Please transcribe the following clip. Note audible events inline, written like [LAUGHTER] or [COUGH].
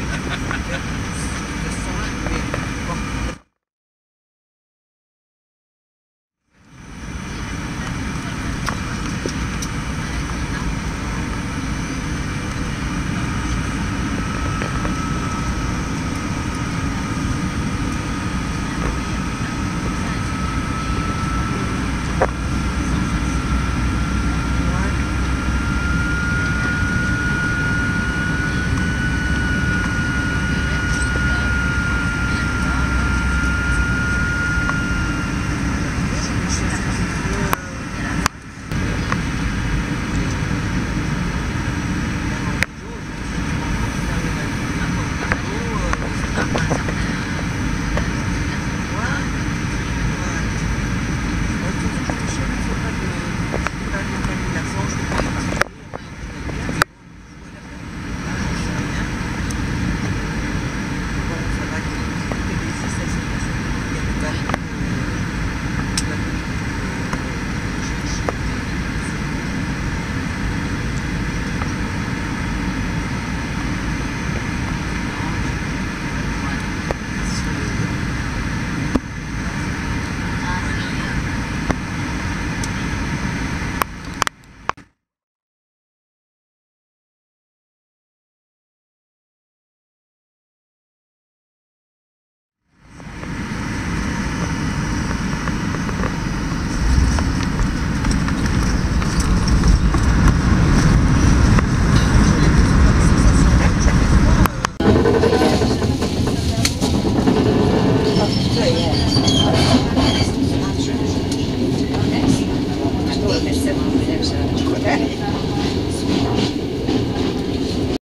Yeah. [LAUGHS] ね。